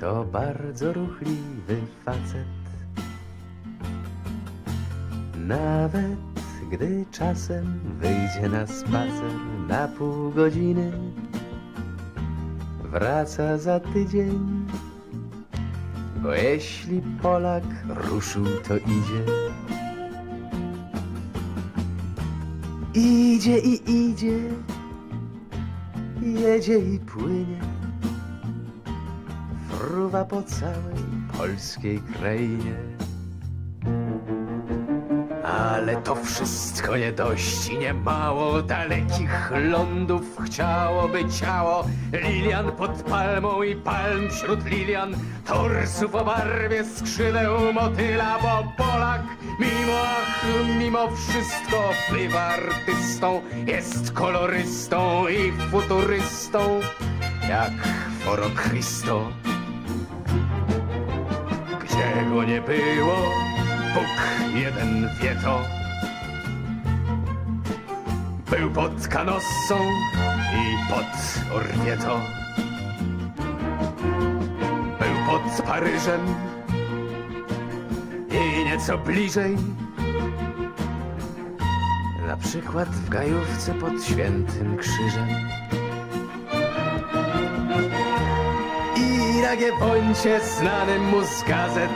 to bardzo ruchliwy facet. Nawet gdy czasem wyjdzie na spacer na pół godziny, wraca za tydzień. Bo jeśli Polak ruszył, to idzie. Idzie i idzie, jedzie i płynie. Fruwa po całej polskiej krainie. Ale to wszystko nie dość i nie mało. Dalekich lądów chciałoby ciało. Lilian pod palmą i palm wśród lilian. Torsów o barwie skrzydeł motyla Bo Polak mimo ach, mimo wszystko Bywa artystą, jest kolorystą i futurystą Jak Forokrysto Gdzie go nie było Bóg jeden wie to. Był pod Kanossą i pod Orvieto. Był pod Paryżem i nieco bliżej. Na przykład w gajówce pod Świętym Krzyżem. Na Giewoncie znanym mu z gazet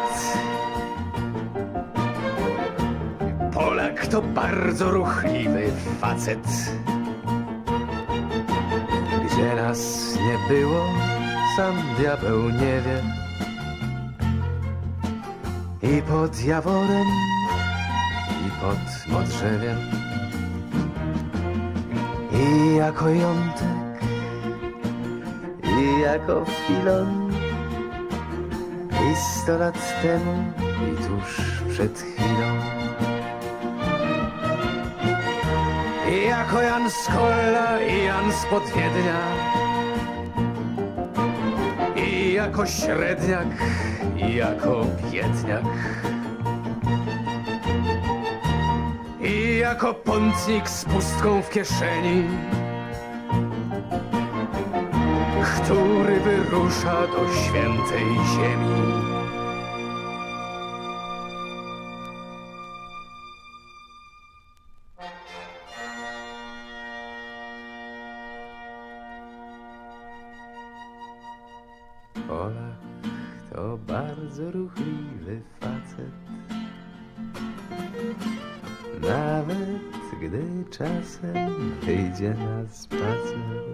Polak to bardzo ruchliwy facet. Gdzie nas nie było, sam diabeł nie wie. I pod Jaworem, i pod Modrzewiem. I jako jątek, i jako filon. I sto lat temu, i tuż przed chwilą. I jako Jan z Kolla i Jan z Podwiednia. I jako średniak i jako biedniak. I jako pątnik z pustką w kieszeni Który wyrusza do świętej ziemi Polak to bardzo ruchliwy facet. Nawet gdy czasem wyjdzie na spacer.